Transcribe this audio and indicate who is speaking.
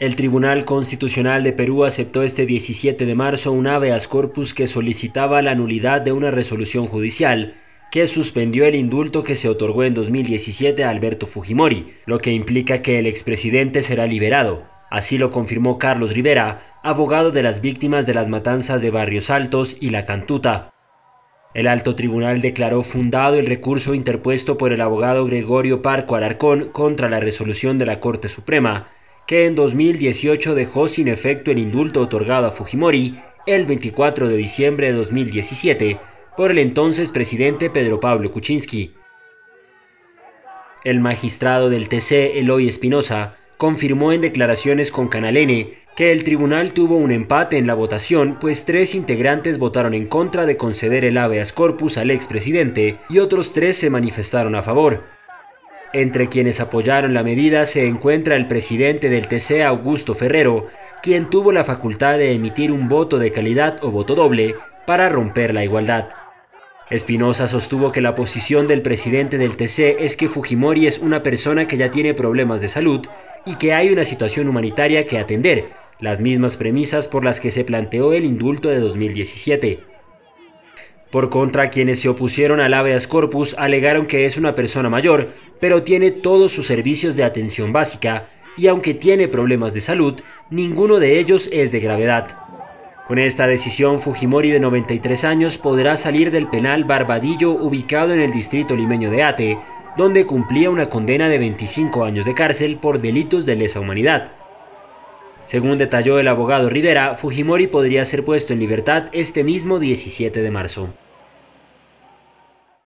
Speaker 1: El Tribunal Constitucional de Perú aceptó este 17 de marzo un habeas corpus que solicitaba la nulidad de una resolución judicial que suspendió el indulto que se otorgó en 2017 a Alberto Fujimori, lo que implica que el expresidente será liberado. Así lo confirmó Carlos Rivera, abogado de las víctimas de las matanzas de Barrios Altos y La Cantuta. El alto tribunal declaró fundado el recurso interpuesto por el abogado Gregorio Parco Alarcón contra la resolución de la Corte Suprema, que en 2018 dejó sin efecto el indulto otorgado a Fujimori el 24 de diciembre de 2017 por el entonces presidente Pedro Pablo Kuczynski. El magistrado del TC, Eloy Espinosa, confirmó en declaraciones con Canal N que el tribunal tuvo un empate en la votación, pues tres integrantes votaron en contra de conceder el habeas corpus al expresidente y otros tres se manifestaron a favor. Entre quienes apoyaron la medida se encuentra el presidente del TC, Augusto Ferrero, quien tuvo la facultad de emitir un voto de calidad o voto doble para romper la igualdad. Espinosa sostuvo que la posición del presidente del TC es que Fujimori es una persona que ya tiene problemas de salud y que hay una situación humanitaria que atender, las mismas premisas por las que se planteó el indulto de 2017. Por contra, quienes se opusieron al habeas corpus alegaron que es una persona mayor, pero tiene todos sus servicios de atención básica, y aunque tiene problemas de salud, ninguno de ellos es de gravedad. Con esta decisión, Fujimori de 93 años podrá salir del penal Barbadillo ubicado en el distrito limeño de Ate, donde cumplía una condena de 25 años de cárcel por delitos de lesa humanidad. Según detalló el abogado Rivera, Fujimori podría ser puesto en libertad este mismo 17 de marzo.